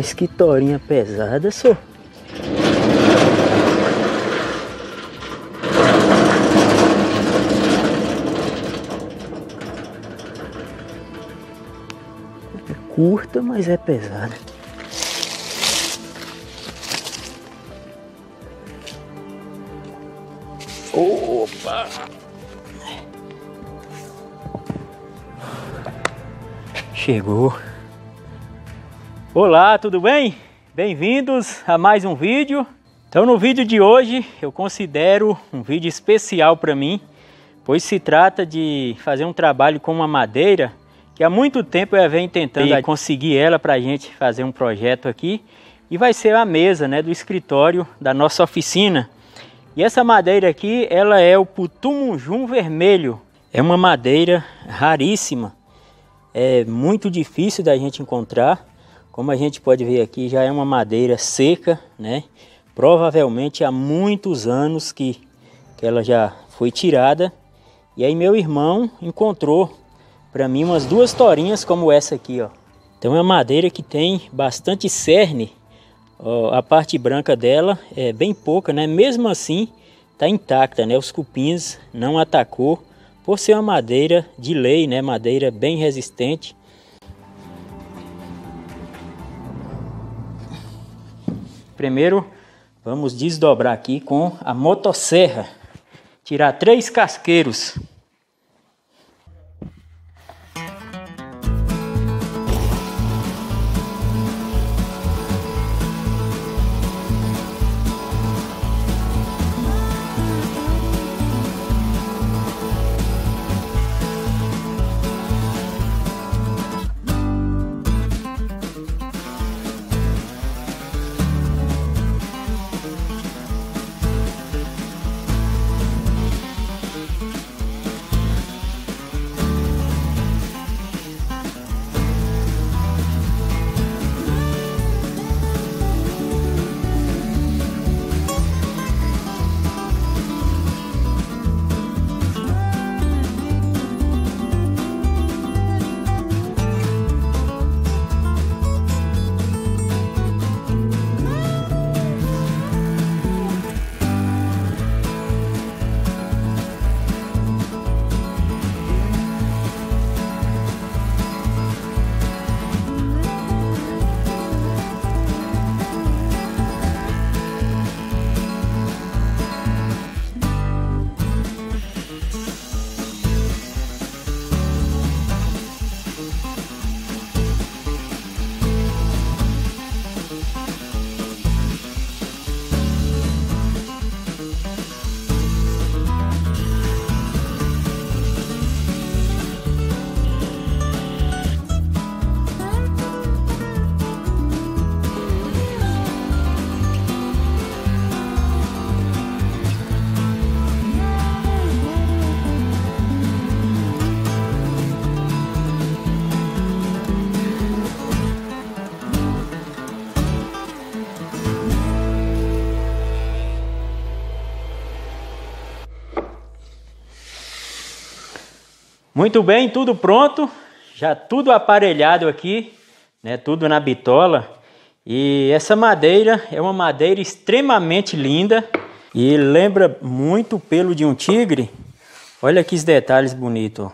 Mas que torinha pesada, só. É curta, mas é pesada. Opa! Chegou. Olá, tudo bem? Bem-vindos a mais um vídeo. Então, no vídeo de hoje, eu considero um vídeo especial para mim, pois se trata de fazer um trabalho com uma madeira que há muito tempo eu venho tentando conseguir ela para a gente fazer um projeto aqui e vai ser a mesa né, do escritório da nossa oficina. E essa madeira aqui, ela é o putumunjum vermelho. É uma madeira raríssima, é muito difícil da gente encontrar como a gente pode ver aqui, já é uma madeira seca, né? Provavelmente há muitos anos que, que ela já foi tirada. E aí meu irmão encontrou para mim umas duas torinhas como essa aqui, ó. Então é uma madeira que tem bastante cerne. Ó, a parte branca dela é bem pouca, né? Mesmo assim, tá intacta, né? Os cupins não atacou por ser uma madeira de lei, né? Madeira bem resistente Primeiro, vamos desdobrar aqui com a motosserra. Tirar três casqueiros. Muito bem, tudo pronto, já tudo aparelhado aqui, né, tudo na bitola. E essa madeira é uma madeira extremamente linda e lembra muito o pelo de um tigre. Olha que detalhes bonitos.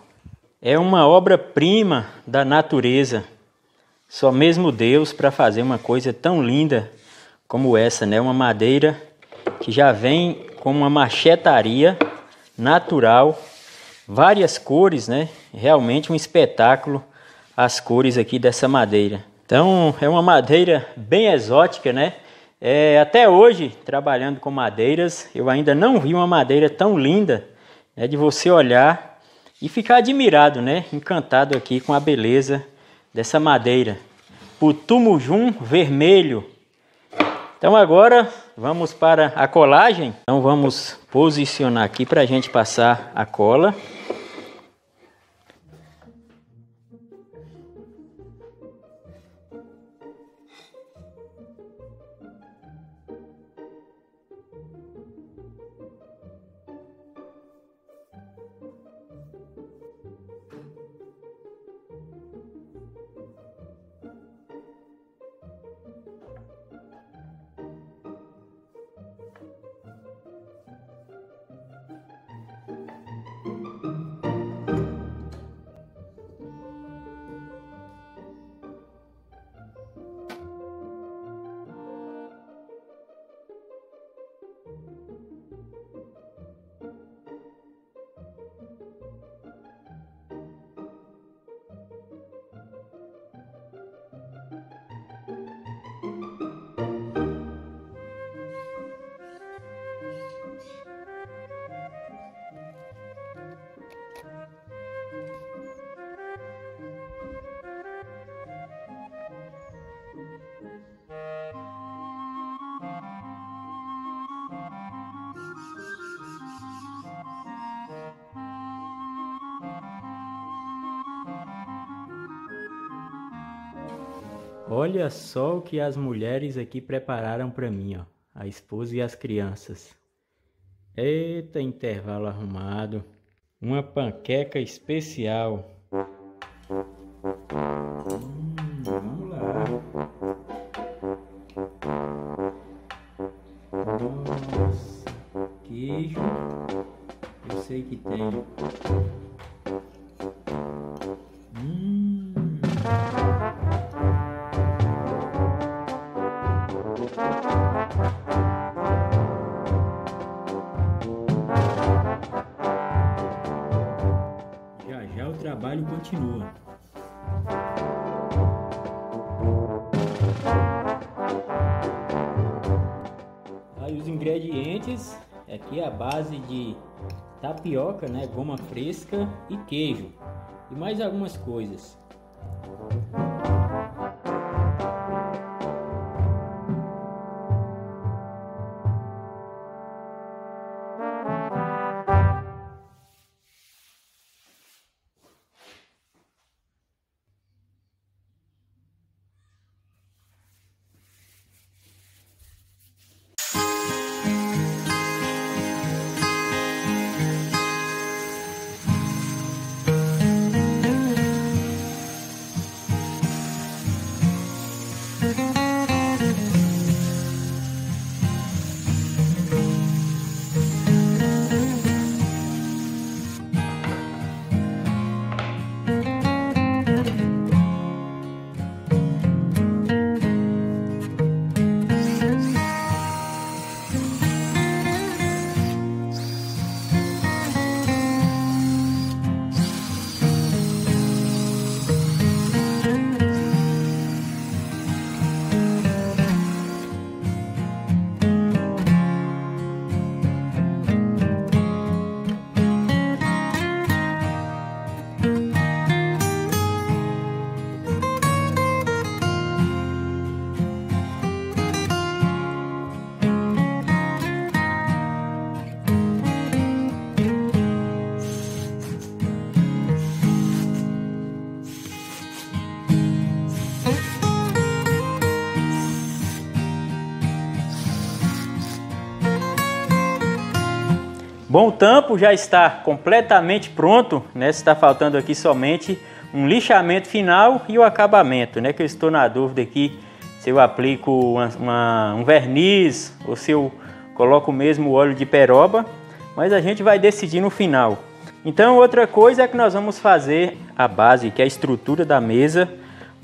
É uma obra-prima da natureza. Só mesmo Deus para fazer uma coisa tão linda como essa, né? Uma madeira que já vem com uma machetaria natural várias cores, né? Realmente um espetáculo as cores aqui dessa madeira. Então é uma madeira bem exótica, né? É, até hoje, trabalhando com madeiras, eu ainda não vi uma madeira tão linda né, de você olhar e ficar admirado, né? Encantado aqui com a beleza dessa madeira. Putumujum vermelho. Então agora vamos para a colagem. Então vamos posicionar aqui para a gente passar a cola. Olha só o que as mulheres aqui prepararam para mim, ó. A esposa e as crianças. Eita, intervalo arrumado. Uma panqueca especial. Hum, vamos lá. Nossa, queijo. Eu sei que tem. Tapioca, né, goma fresca e queijo e mais algumas coisas. Bom, o tampo já está completamente pronto, né? Está faltando aqui somente um lixamento final e o acabamento, né? Que eu estou na dúvida aqui se eu aplico uma, uma, um verniz ou se eu coloco mesmo óleo de peroba, mas a gente vai decidir no final. Então, outra coisa é que nós vamos fazer a base, que é a estrutura da mesa,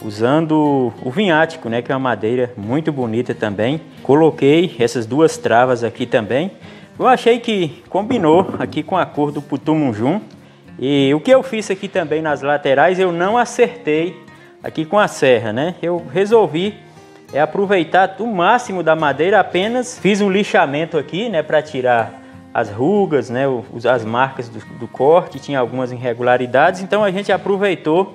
usando o vinhático, né? Que é uma madeira muito bonita também. Coloquei essas duas travas aqui também eu achei que combinou aqui com a cor do putumunjum. E o que eu fiz aqui também nas laterais, eu não acertei aqui com a serra, né? Eu resolvi é aproveitar o máximo da madeira, apenas fiz um lixamento aqui, né, para tirar as rugas, né, as marcas do, do corte, tinha algumas irregularidades, então a gente aproveitou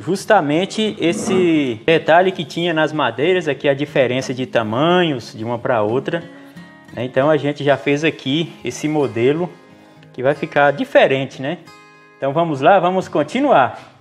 justamente esse detalhe que tinha nas madeiras, aqui a diferença de tamanhos de uma para outra? Então a gente já fez aqui esse modelo que vai ficar diferente, né? Então vamos lá, vamos continuar.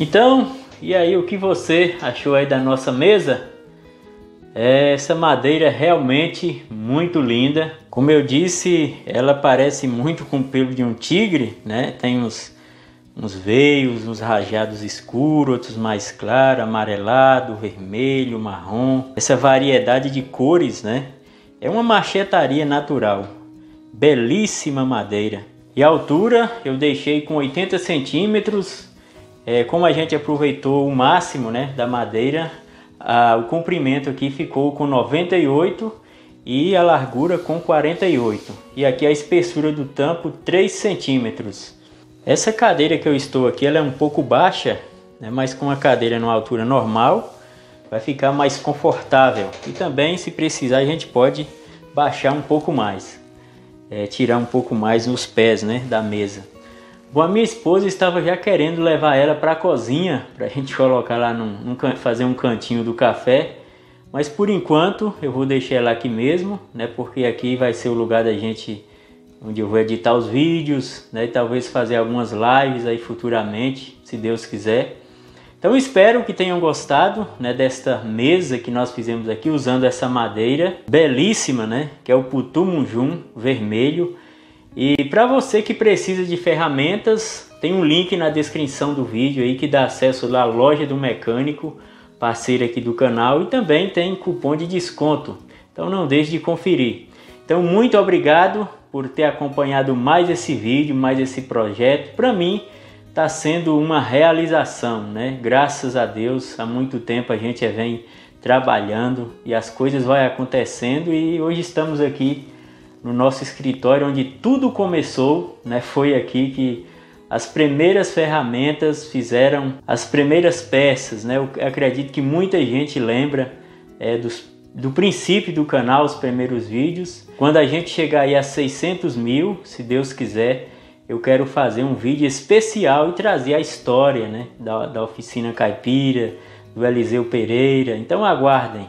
Então, e aí o que você achou aí da nossa mesa? Essa madeira é realmente muito linda. Como eu disse, ela parece muito com o pelo de um tigre, né? Tem uns, uns veios, uns rajados escuros, outros mais claros, amarelado, vermelho, marrom. Essa variedade de cores, né? É uma machetaria natural. Belíssima madeira. E a altura eu deixei com 80 centímetros. É, como a gente aproveitou o máximo né, da madeira, ah, o comprimento aqui ficou com 98 e a largura com 48. E aqui a espessura do tampo 3 centímetros. Essa cadeira que eu estou aqui ela é um pouco baixa, né, mas com a cadeira numa altura normal vai ficar mais confortável. E também se precisar a gente pode baixar um pouco mais, é, tirar um pouco mais nos pés né, da mesa. Bom, a minha esposa estava já querendo levar ela para a cozinha, para a gente colocar lá, num, num, fazer um cantinho do café. Mas por enquanto eu vou deixar ela aqui mesmo, né? Porque aqui vai ser o lugar da gente, onde eu vou editar os vídeos, né? E talvez fazer algumas lives aí futuramente, se Deus quiser. Então espero que tenham gostado, né? Desta mesa que nós fizemos aqui usando essa madeira belíssima, né? Que é o putumunjum vermelho. E para você que precisa de ferramentas, tem um link na descrição do vídeo aí que dá acesso à loja do mecânico, parceiro aqui do canal, e também tem cupom de desconto. Então não deixe de conferir. Então muito obrigado por ter acompanhado mais esse vídeo, mais esse projeto. Para mim está sendo uma realização, né? Graças a Deus, há muito tempo a gente vem trabalhando e as coisas vão acontecendo e hoje estamos aqui no nosso escritório, onde tudo começou, né? Foi aqui que as primeiras ferramentas fizeram as primeiras peças, né? Eu acredito que muita gente lembra é, dos, do princípio do canal, os primeiros vídeos. Quando a gente chegar aí a 600 mil, se Deus quiser, eu quero fazer um vídeo especial e trazer a história, né? Da, da oficina caipira, do Eliseu Pereira. Então aguardem.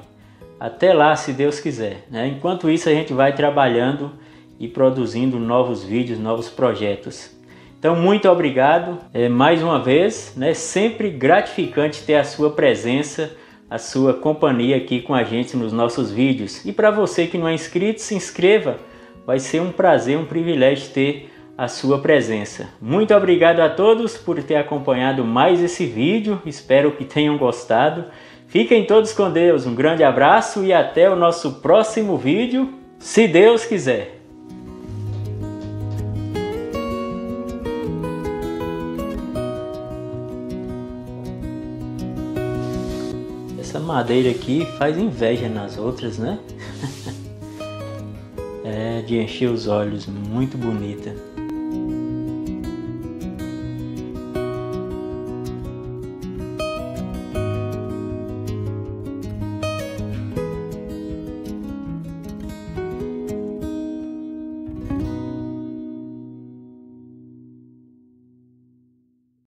Até lá, se Deus quiser. Né? Enquanto isso, a gente vai trabalhando e produzindo novos vídeos, novos projetos. Então, muito obrigado é, mais uma vez. Né? Sempre gratificante ter a sua presença, a sua companhia aqui com a gente nos nossos vídeos. E para você que não é inscrito, se inscreva. Vai ser um prazer, um privilégio ter a sua presença. Muito obrigado a todos por ter acompanhado mais esse vídeo. Espero que tenham gostado. Fiquem todos com Deus, um grande abraço e até o nosso próximo vídeo, se Deus quiser. Essa madeira aqui faz inveja nas outras, né? é de encher os olhos, muito bonita.